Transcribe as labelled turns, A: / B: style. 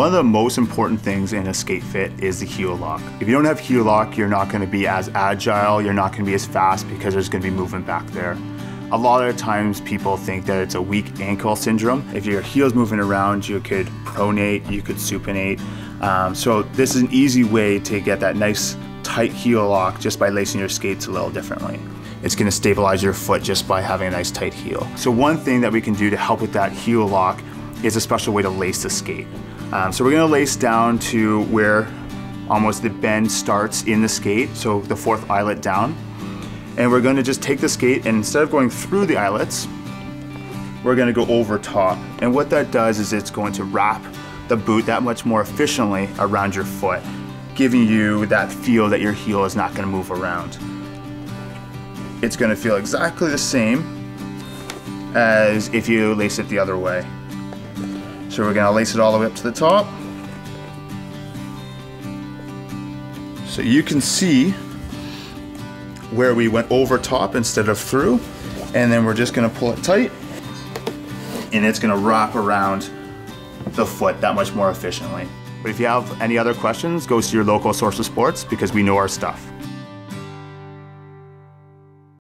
A: One of the most important things in a skate fit is the heel lock. If you don't have heel lock, you're not gonna be as agile, you're not gonna be as fast because there's gonna be movement back there. A lot of times people think that it's a weak ankle syndrome. If your heel's moving around, you could pronate, you could supinate. Um, so this is an easy way to get that nice tight heel lock just by lacing your skates a little differently. It's gonna stabilize your foot just by having a nice tight heel. So one thing that we can do to help with that heel lock is a special way to lace the skate. Um, so we're gonna lace down to where almost the bend starts in the skate, so the fourth eyelet down. And we're gonna just take the skate and instead of going through the eyelets, we're gonna go over top. And what that does is it's going to wrap the boot that much more efficiently around your foot, giving you that feel that your heel is not gonna move around. It's gonna feel exactly the same as if you lace it the other way. So we're gonna lace it all the way up to the top. So you can see where we went over top instead of through. And then we're just gonna pull it tight and it's gonna wrap around the foot that much more efficiently. But if you have any other questions, go to your local Source for Sports because we know our stuff.